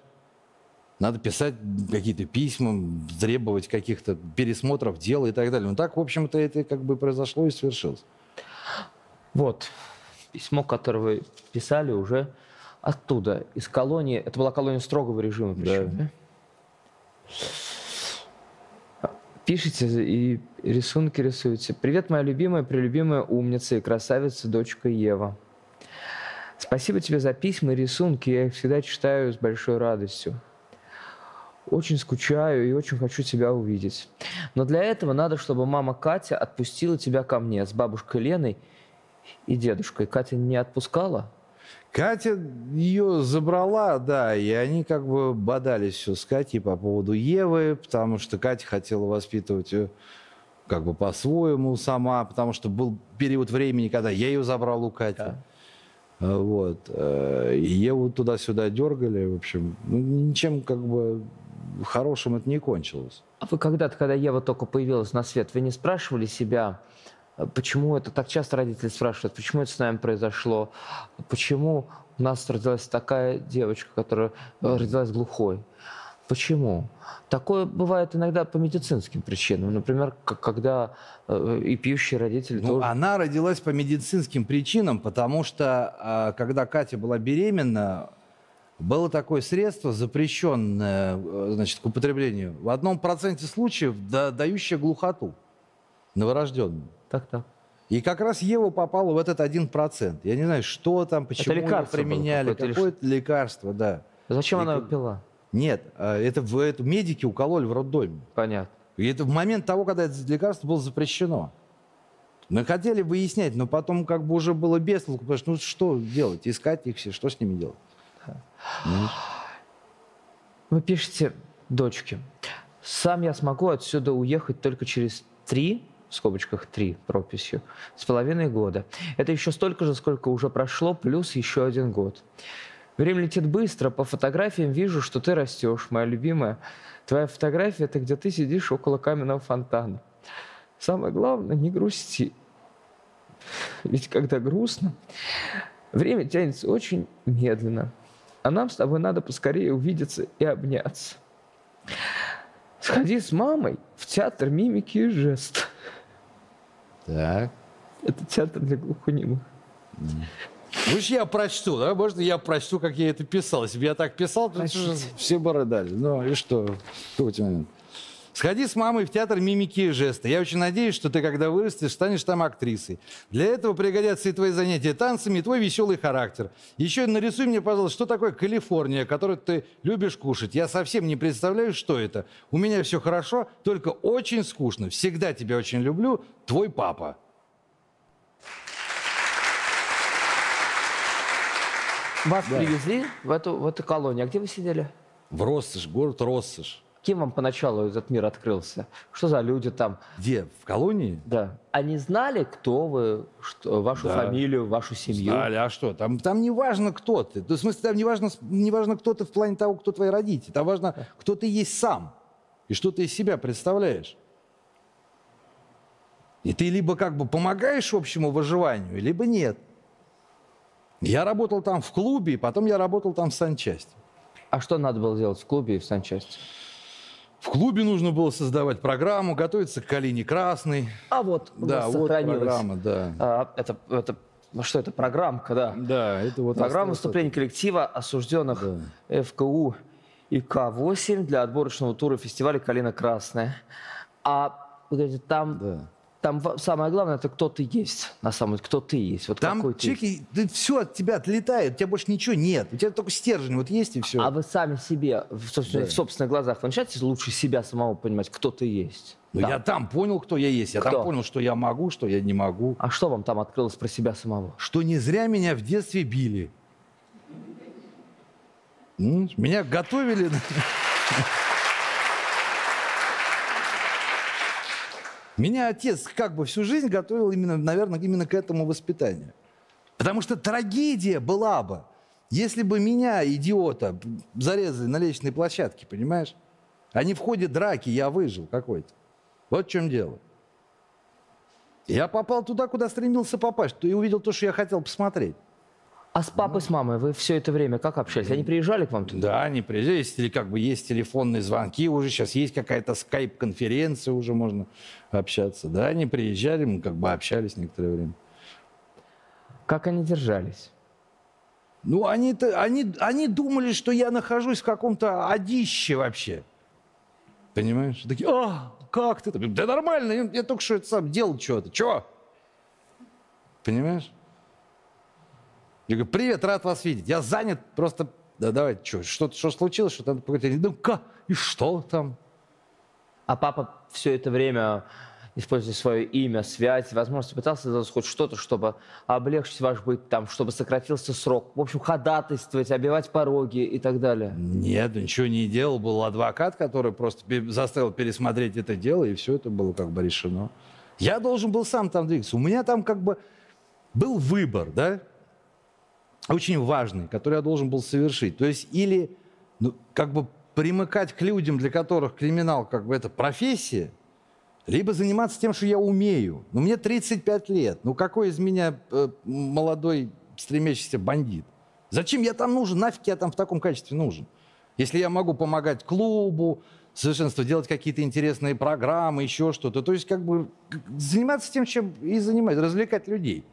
Надо писать какие-то письма, требовать каких-то пересмотров дела и так далее. Ну, так, в общем-то, это как бы произошло и свершилось. Вот, письмо, которое вы писали уже оттуда, из колонии. Это была колония строгого режима причем, да? Пишите и рисунки рисуете. Привет, моя любимая, прелюбимая умница и красавица, дочка Ева. Спасибо тебе за письма и рисунки. Я их всегда читаю с большой радостью. Очень скучаю и очень хочу тебя увидеть. Но для этого надо, чтобы мама Катя отпустила тебя ко мне с бабушкой Леной и дедушкой. Катя не отпускала? Катя ее забрала, да, и они как бы бодались все с Катей по поводу Евы, потому что Катя хотела воспитывать ее как бы по-своему сама, потому что был период времени, когда я ее забрал у Кати. Да. А, Вот. э, И Еву туда-сюда дергали, в общем. Ну, ничем как бы хорошим это не кончилось. А вы когда-то, когда Ева только появилась на свет, вы не спрашивали себя, э, почему это так часто родители спрашивают, почему это с нами произошло, почему у нас родилась такая девочка, которая э, родилась глухой, почему? Такое бывает иногда по медицинским причинам. Например, когда э, и пьющие родители Ну, тоже... она родилась по медицинским причинам, потому что, а, когда Катя была беременна, было такое средство, запрещенное э, значит, к употреблению, в одном проценте случаев да- дающее глухоту новорожденным. Так, так. И как раз Ева попала в этот один процент. Я не знаю, что там, почему его лекарство применяли, какое-то какое-то лекарство, да. Зачем И она пила? Нет, а, это, в, это медики укололи в роддоме. Понятно. И это в момент того, когда это лекарство было запрещено. Мы хотели выяснять, но потом как бы уже было без толку, потому что ну что делать, искать их все, что с ними делать? Вы пишете дочке. Сам я смогу отсюда уехать только через три, в скобочках три прописью, с половиной года. Это еще столько же, сколько уже прошло, плюс еще один год. Время летит быстро, по фотографиям вижу, что ты растешь, моя любимая. Твоя фотография – это где ты сидишь около каменного фонтана. Самое главное, не грусти. Ведь когда грустно, время тянется очень медленно. А нам с тобой надо поскорее увидеться и обняться. Сходи с мамой в театр мимики и жест. Так. Это театр для глухонемых. Ж я прочту, да? Может, я прочту, как я это писал. Если бы я так писал, то все бы рыдали. Ну, и что? Что у тебя момент? Сходи с мамой в театр мимики и жеста. Я очень надеюсь, что ты, когда вырастешь, станешь там актрисой. Для этого пригодятся и твои занятия танцами, и твой веселый характер. Еще нарисуй мне, пожалуйста, что такое Калифорния, которую ты любишь кушать. Я совсем не представляю, что это. У меня все хорошо, только очень скучно. Всегда тебя очень люблю. Твой папа. Вас привезли в эту, в эту колонию. А где вы сидели? В Россыш, город Россыш. Кем вам поначалу этот мир открылся? Что за люди там? Где? В колонии? Да. Они знали, кто вы, что, вашу Да. фамилию, вашу семью? Знали, а что? Там, там не важно, кто ты. То, в смысле, там не важно, не важно, кто ты в плане того, кто твои родители. Там важно, кто ты есть сам. И что ты из себя представляешь. И ты либо как бы помогаешь общему выживанию, либо нет. Я работал там в клубе, потом я работал там в санчасти. А что надо было делать в клубе и в санчасти? В клубе нужно было создавать программу, готовиться к «Калине Красной». А вот Да, вот программа, да. А, это, это, ну что это, программка, да. Да, это вот Программа осталось выступлений коллектива осужденных ФКУ и К-8 для отборочного тура фестиваля «Калина Красная». А там, Да. Там самое главное, это кто ты есть, на самом деле, кто ты есть. Вот Там какой ты есть. чеки, все от тебя отлетает, у тебя больше ничего нет. У тебя только стержень вот есть и все. А вы сами себе, в, собственно, Да. в собственных глазах, вы начинаете лучше себя самого понимать, кто ты есть? Ну, Да. я там понял, кто я есть. Я Кто? там понял, что я могу, что я не могу. А что вам там открылось про себя самого? Что не зря меня в детстве били. М, Меня готовили... Меня отец как бы всю жизнь готовил именно, наверное, именно к этому воспитанию. Потому что трагедия была бы, если бы меня, идиота, зарезали на лестничной площадке, понимаешь? А не в ходе драки я выжил какой-то. Вот в чем дело. Я попал туда, куда стремился попасть, и увидел то, что я хотел посмотреть. А с папой, с мамой вы все это время как общались? Они приезжали к вам туда? Да, они приезжали, есть, теле- как бы есть телефонные звонки уже, сейчас есть какая-то скайп-конференция, уже можно общаться. Да, они приезжали, мы как бы общались некоторое время. Как они держались? Ну, они, они, они думали, что я нахожусь в каком-то одище вообще. Понимаешь? Такие, а, как ты? там?» Да нормально, я, я только что это сам делал что-то. Чего? Понимаешь? Я говорю, привет, рад вас видеть. Я занят, просто, да давай, что, что, что случилось, что надо поговорить. Ну, как? И что там? А папа все это время, используя свое имя, связь, возможно, пытался сделать хоть что-то, чтобы облегчить ваш быт, там, чтобы сократился срок. В общем, ходатайствовать, обивать пороги и так далее. Нет, ничего не делал. Был адвокат, который просто заставил пересмотреть это дело, и все это было как бы решено. Я должен был сам там двигаться. У меня там как бы был выбор, да, очень важный, который я должен был совершить. То есть или ну, как бы примыкать к людям, для которых криминал как бы это профессия, либо заниматься тем, что я умею. Ну, мне 35 лет. Ну, какой из меня э, молодой стремящийся бандит? Зачем я там нужен? Нафиг я там в таком качестве нужен? Если я могу помогать клубу, совершенство, делать какие-то интересные программы, еще что-то. То есть как бы заниматься тем, чем и занимать, развлекать людей.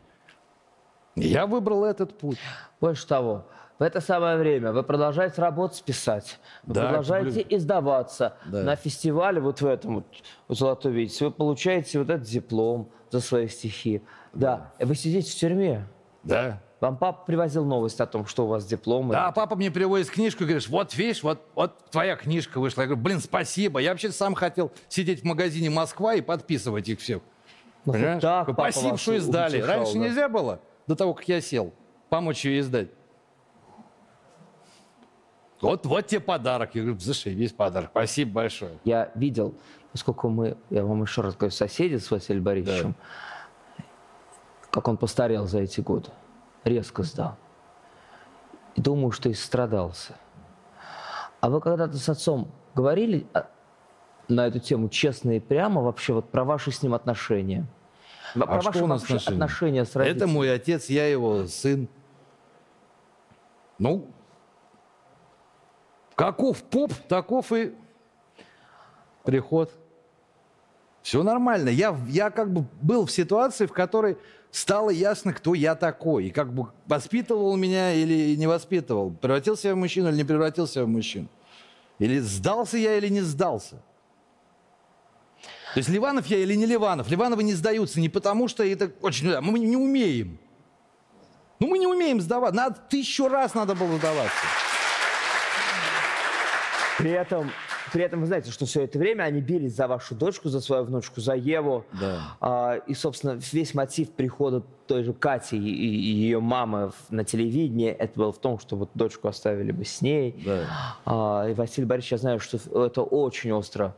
Я выбрал этот путь. Больше того, в это самое время вы продолжаете работать, писать, вы Да, продолжаете блин. издаваться. Да. На фестивале вот в этом вот, «Золотой Витязь» вы получаете вот этот диплом за свои стихи. Да. И Вы сидите в тюрьме. Да. Вам папа привозил новость о том, что у вас диплом. Да, папа мне приводит книжку и говоришь, вот видишь, вот, вот твоя книжка вышла. Я говорю, блин, спасибо. Я вообще сам хотел сидеть в магазине Москва и подписывать их всех. Ну, Понимаешь? так Спасибо, что издали. утешал, Раньше да. нельзя было, до того, как я сел, помочь ее издать. Вот, вот тебе подарок. Я говорю, зашибись подарок. Спасибо большое. Я видел, поскольку мы, я вам еще раз говорю, соседи с Василием Борисовичем, как он постарел за эти годы. Резко сдал. И думаю, что и страдался. А вы когда-то с отцом говорили а, на эту тему честно и прямо вообще вот про ваши с ним отношения? Про А что ваши у нас отношения? отношения с Это родителями? мой отец, я его сын. Ну, каков поп, таков и приход. Все нормально. Я, я как бы был в ситуации, в которой стало ясно, кто я такой. И как бы воспитывал меня или не воспитывал. Превратился я в мужчину или не превратился в мужчину. Или сдался я или не сдался. То есть Ливанов я или не Ливанов? Ливановы не сдаются не потому, что это очень... Мы не умеем. Ну, мы не умеем сдавать. Надо тысячу раз надо было сдаваться. При этом, при этом вы знаете, что все это время они бились за вашу дочку, за свою внучку, за Еву. Да. А, и, собственно, весь мотив прихода той же Кати и, и ее мамы на телевидение, это был в том, что вот дочку оставили бы с ней. Да. А, и Василий Борисович, я знаю, что это очень остро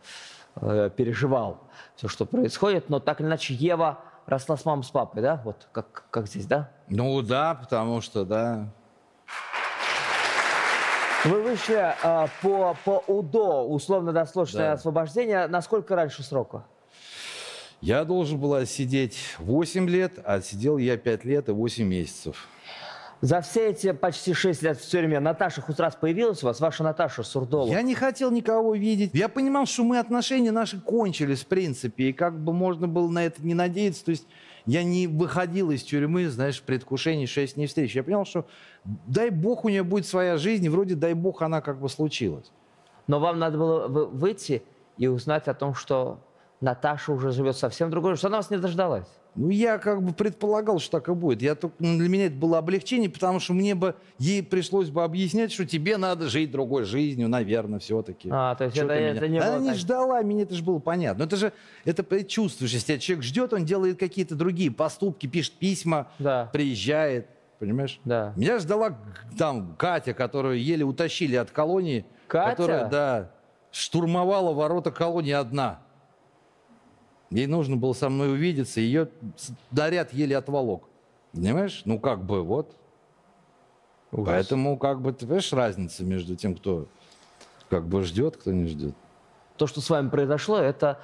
э, переживал, все, что происходит. Но так или иначе, Ева росла с мамой, с папой, да? Вот как, как здесь, да? Ну да, потому что, да. Вы вышли а, по, по УДО, условно-досрочное Да. освобождение, насколько раньше срока? Я должен был отсидеть 8 лет, а отсидел я 5 лет и 8 месяцев. За все эти почти 6 лет в тюрьме Наташа хоть раз появилась у вас? Ваша Наташа Сурдова? Я не хотел никого видеть. Я понимал, что мы отношения наши кончились, в принципе, и как бы можно было на это не надеяться. То есть я не выходил из тюрьмы, знаешь, в предвкушении шесть не встреч. Я понял, что дай бог у нее будет своя жизнь, и вроде дай бог она как бы случилась. Но вам надо было вы- выйти и узнать о том, что Наташа уже живет совсем другой, что она вас не дождалась. Ну, я как бы предполагал, что так и будет. Я только, ну, для меня это было облегчение, потому что мне бы ей пришлось бы объяснять, что тебе надо жить другой жизнью, наверное, все-таки. А, то есть это- ты это не Она было не так. ждала меня, это же было понятно. Но это же, это чувствуешь, если человек ждет, он делает какие-то другие поступки, пишет письма, Да. приезжает, понимаешь? Да. Меня ждала там Катя, которую еле утащили от колонии. Катя? Которая, да, штурмовала ворота колонии одна. Ей нужно было со мной увидеться, ее наряд еле отволок. Понимаешь? Ну, как бы, вот. Поэтому, как бы, ты понимаешь, разница между тем, кто как бы ждет, кто не ждет. То, что с вами произошло, это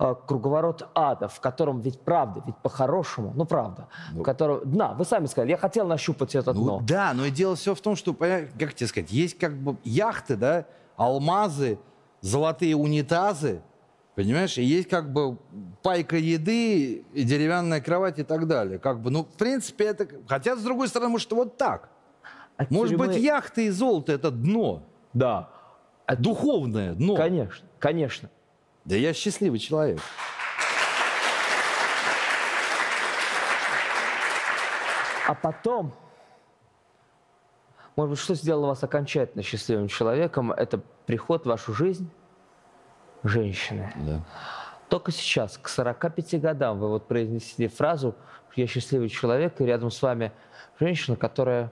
э, круговорот ада, в котором ведь правда, ведь по-хорошему, ну правда, в котором дна. Вы сами сказали, я хотел нащупать это Ну, дно. да, но и дело все в том, что, как тебе сказать, есть как бы яхты, да, алмазы, золотые унитазы, понимаешь, и есть как бы пайка еды, и деревянная кровать и так далее. Как бы, ну, в принципе, это... Хотя, с другой стороны, может, вот так. От Может тюрьмы- быть, яхты и золото — это дно, Да, духовное дно. конечно, конечно. Да я счастливый человек. А потом, может быть, что сделало вас окончательно счастливым человеком, это приход в вашу жизнь женщины. Да. Только сейчас, к 45 годам, вы вот произнесли фразу «Я счастливый человек», и рядом с вами женщина, которая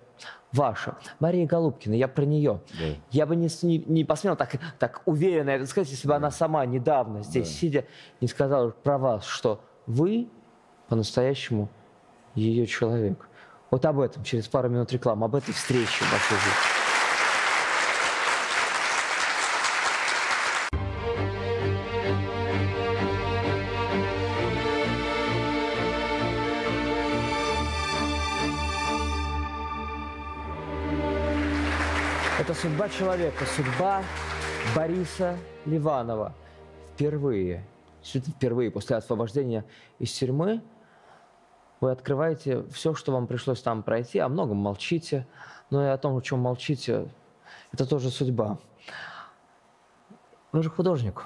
ваша. Мария Голубкина, я про нее. Да. Я бы не, не, не посмел так, так уверенно это сказать, если бы она сама недавно здесь сидя не сказала про вас, что вы по-настоящему ее человек. Вот об этом через пару минут рекламы, об этой встрече в вашей жизни. Судьба человека, судьба Бориса Ливанова. Впервые, впервые после освобождения из тюрьмы, вы открываете все, что вам пришлось там пройти, о многом молчите, но и о том, о чем молчите, это тоже судьба. Вы же художник,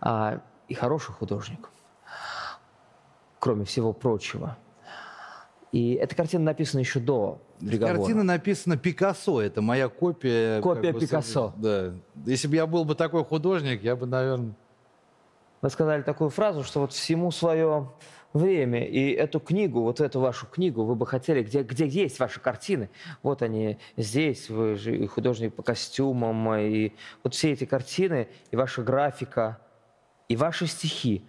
а, и хороший художник, кроме всего прочего. И эта картина написана еще до приговора. Картина написана Пикассо, это моя копия. Копия бы, Пикассо. Да. Если бы я был бы такой художник, я бы, наверное... Вы сказали такую фразу, что вот всему свое время, и эту книгу, вот эту вашу книгу вы бы хотели, где, где есть ваши картины, вот они здесь, вы же и художник по костюмам, и вот все эти картины, и ваша графика, и ваши стихи,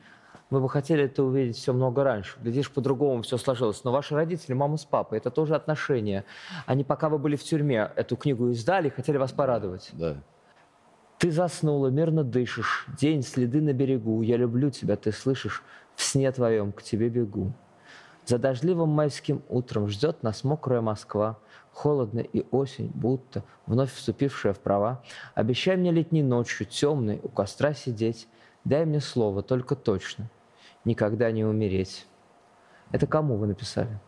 вы бы хотели это увидеть все много раньше. Глядишь, по-другому все сложилось. Но ваши родители, мама с папой, это тоже отношения. Они, пока вы были в тюрьме, эту книгу издали, хотели вас порадовать. Да. Ты заснула, мирно дышишь, день, следы на берегу. Я люблю тебя, ты слышишь, в сне твоем к тебе бегу. За дождливым майским утром ждет нас мокрая Москва, холодно и осень, будто вновь вступившая в права. Обещай мне летней ночью, темной, у костра сидеть, дай мне слово, только точно, никогда не умереть. Это кому вы написали?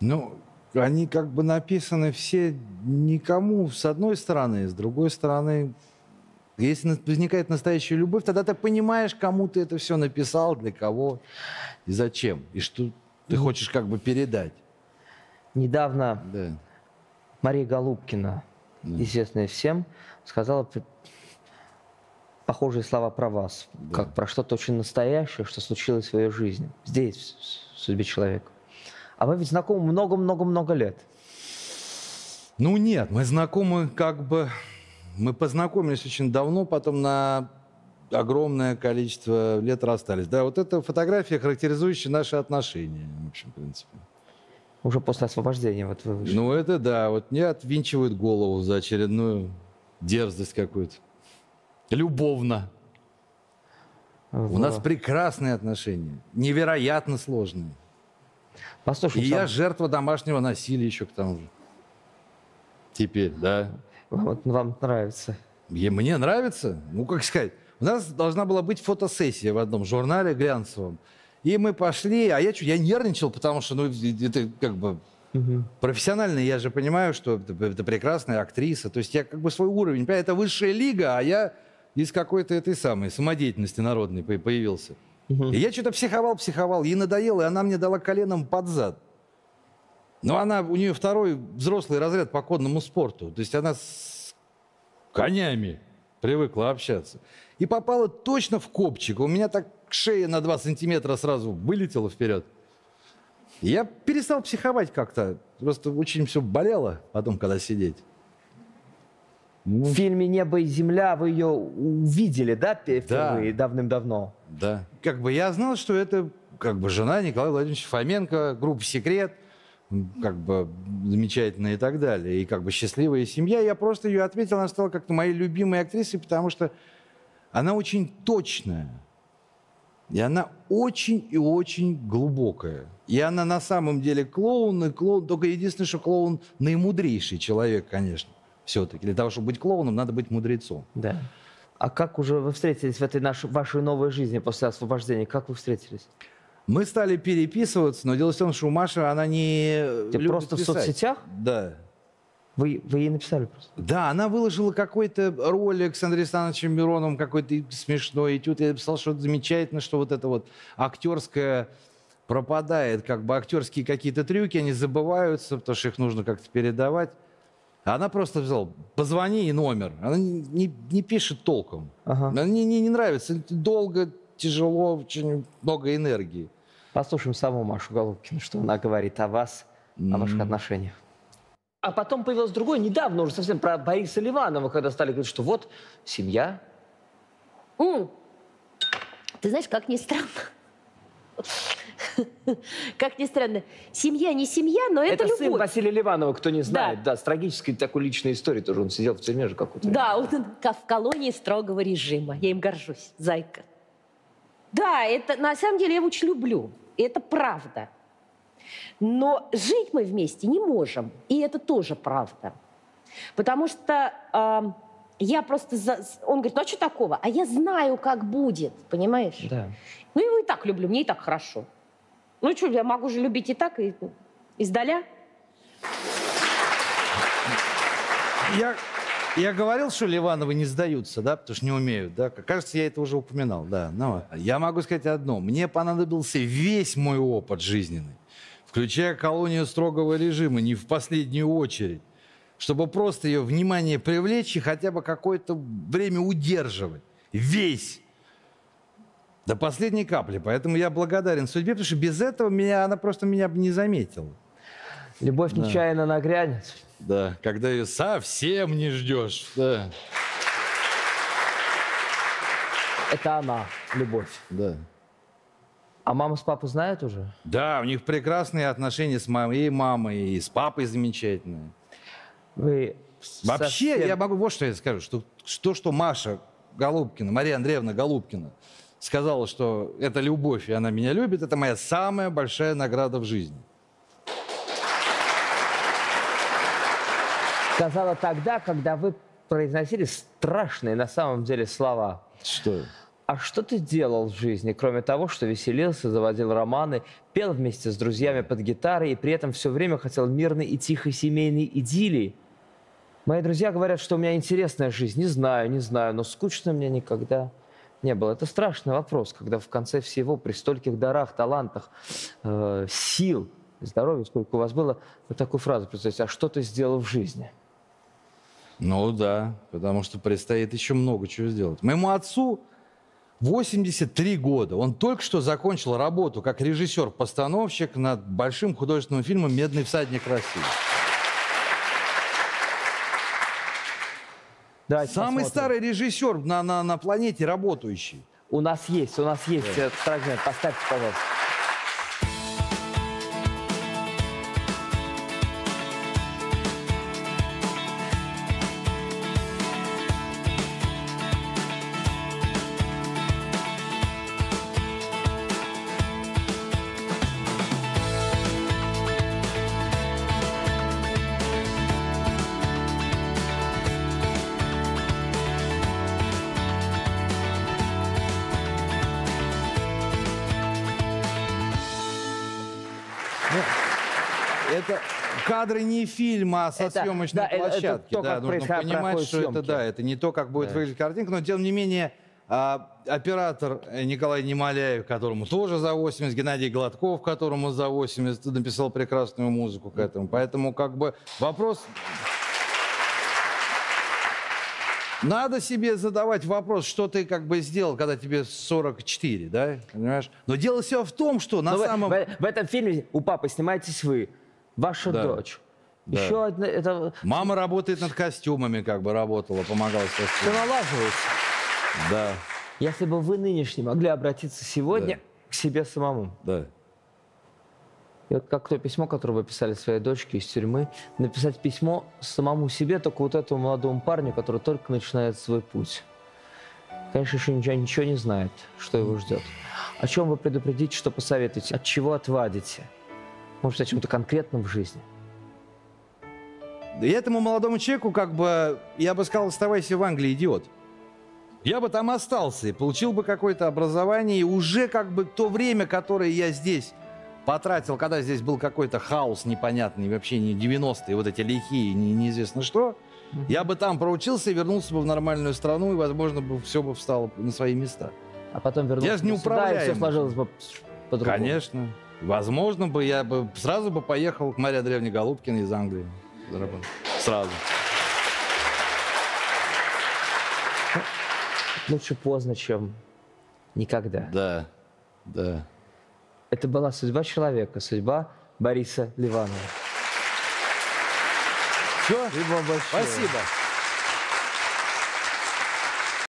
Ну, они как бы написаны все никому, с одной стороны, с другой стороны, если возникает настоящая любовь, тогда ты понимаешь, кому ты это все написал, для кого и зачем, и что ты хочешь как бы передать. Недавно Да. Мария Голубкина, известная всем, сказала похожие слова про вас, как про что-то очень настоящее, что случилось в своей жизни, здесь, в судьбе человека. А вы ведь знакомы много-много-много лет. Ну нет, мы знакомы как бы... Мы познакомились очень давно, потом на огромное количество лет расстались. Да, вот эта фотография, характеризующая наши отношения, в общем, в принципе. Уже после освобождения вот вы вышли. Ну это да, вот мне отвинчивают голову за очередную дерзость какую-то. Любовно. У В- нас прекрасные отношения, невероятно сложные. Послушайте, И я сам- жертва домашнего насилия еще к тому же. Теперь, да. вот вам нравится. И мне нравится. Ну, как сказать, у нас должна была быть фотосессия в одном журнале глянцевом. И мы пошли, а я что, я нервничал, потому что, ну, это как бы профессионально, я же понимаю, что это, это прекрасная актриса. То есть я как бы свой уровень, это высшая лига, а я из какой-то этой самой самодеятельности народной по- появился. И я что-то психовал, психовал, ей надоело, и она мне дала коленом под зад. Но она, у нее второй взрослый разряд по конному спорту. То есть она с конями привыкла общаться. И попала точно в копчик. У меня так шея на 2 сантиметра сразу вылетела вперед. Я перестал психовать как-то. Просто очень все болело потом, когда сидеть. Ну, В фильме «Небо и земля» вы ее увидели, да, пе- впервые, давным-давно? Да. Как бы я знал, что это как бы жена Николая Владимировича Фоменко, группа «Секрет», как бы замечательная и так далее, и как бы счастливая семья. Я просто ее отметил, она стала как-то моей любимой актрисой, потому что она очень точная. И она очень и очень глубокая. И она на самом деле клоун, и клоун, только единственное, что клоун наимудрейший человек, конечно, все-таки. Для того, чтобы быть клоуном, надо быть мудрецом. Да. А как уже вы встретились в этой нашей, вашей новой жизни после освобождения? Как вы встретились? Мы стали переписываться, но дело в том, что у Маши она не Ты любит просто в писать. соцсетях? Да. Вы, вы ей написали просто? Да, она выложила какой-то ролик с Андреем Александровичем Мироновым, какой-то смешной этюд. Я написал, что это замечательно, что вот это вот актерское пропадает, как бы актерские какие-то трюки, они забываются, потому что их нужно как-то передавать. А она просто взяла, позвони и номер. Она не, не- не пишет толком. Ага. Она не, не, не нравится. Долго, тяжело, очень много энергии. Послушаем саму Машу Голубкину, что она говорит о вас, о ваших отношениях. А потом появилось другое, недавно уже совсем про Бориса Ливанова, когда стали говорить, что вот семья. М. Ты знаешь, как ни странно. Как ни странно, семья не семья, но это, Это, сын любовь. Василия Ливанова, кто не знает. Да. с трагической такой личной историей тоже. Он сидел в тюрьме же какую-то. Да, он в колонии строгого режима. Я им горжусь, зайка. Да, это на самом деле я его очень люблю. И это правда. Но жить мы вместе не можем. И это тоже правда. Потому что ам, Я просто... за- Он говорит, ну а что такого? А я знаю, как будет, понимаешь? Да. Ну, его и так люблю, мне и так хорошо. Ну, что, я могу же любить и так, и издаля. Я, я говорил, что Ливановы не сдаются, да, потому что не умеют, да? Кажется, я это уже упоминал, да. Но я могу сказать одно. Мне понадобился весь мой опыт жизненный, включая колонию строгого режима, не в последнюю очередь, чтобы просто ее внимание привлечь и хотя бы какое-то время удерживать. Весь. До последней капли. Поэтому я благодарен судьбе, потому что без этого меня, она просто меня бы не заметила. Любовь нечаянно нагрянет. Да, когда ее совсем не ждешь. Да, Это она, любовь. да. А мама с папой знают уже? Да, у них прекрасные отношения с моей мамой и с папой замечательные. Вы Вообще, совсем- я могу вот что я скажу, что то, что Маша Голубкина, Мария Андреевна Голубкина сказала, что это любовь, и она меня любит, это моя самая большая награда в жизни. сказала тогда, когда вы произносили страшные на самом деле слова. Что? А что ты делал в жизни, кроме того, что веселился, заводил романы, пел вместе с друзьями под гитарой и при этом все время хотел мирной и тихой семейной идиллии? Мои друзья говорят, что у меня интересная жизнь. Не знаю, не знаю, но скучно мне никогда не было. Это страшный вопрос, когда в конце всего, при стольких дарах, талантах, э, сил, здоровья, сколько у вас было, вы такую фразу представьте, а что ты сделал в жизни? Ну да, потому что предстоит еще много чего сделать. Моему отцу 83 года. Он только что закончил работу как режиссер-постановщик над большим художественным фильмом «Медный всадник России». Давайте Самый посмотрим. старый режиссер на, на, на планете работающий. У нас есть, у нас есть фрагмент. Поставьте, пожалуйста. Кадры не фильма, а со Это- съемочной да, это- это площадки. то, да, нужно понимать, что это съемки. да, это не то, как будет выглядеть картинка, но тем не менее а, оператор э, Николай Немоляев, которому тоже за 80, Геннадий Гладков, которому за 80, написал прекрасную музыку к этому. Поэтому как бы вопрос... Надо себе задавать вопрос, что ты как бы сделал, когда тебе 44, да? Понимаешь? Но дело все в том, что на Но вы- самом... в, в этом фильме у папы снимаетесь вы, ваша Да. дочь. Да. Еще одна, это Мама работает над костюмами, как бы работала, помогала с все костюмами. налаживается. Да, Если бы вы нынешний могли обратиться сегодня Да. к себе самому. да. И вот как то письмо, которое вы писали своей дочке из тюрьмы, написать письмо самому себе, только вот этому молодому парню, который только начинает свой путь. Конечно, еще ничего, ничего не знает, что его ждет. О чем вы предупредите, что посоветуете, от чего отвадите? Может, о чем-то конкретном в жизни? И этому молодому человеку, как бы, я бы сказал, оставайся в Англии, идиот. Я бы там остался и получил бы какое-то образование, и уже как бы то время, которое я здесь потратил, когда здесь был какой-то хаос непонятный, вообще не 90-е, вот эти лихие, не- неизвестно что, я бы там проучился и вернулся бы в нормальную страну, и, возможно, бы все бы встало на свои места. А потом вернулся Я же не сюда, и все сложилось бы по-другому. Конечно. Возможно бы я бы сразу бы поехал к Марии Андреевне Голубкиной из Англии. заработать. Сразу. Лучше поздно, чем никогда. Да, да. Это была судьба человека, судьба Бориса Ливанова. Все? Спасибо вам большое. Спасибо.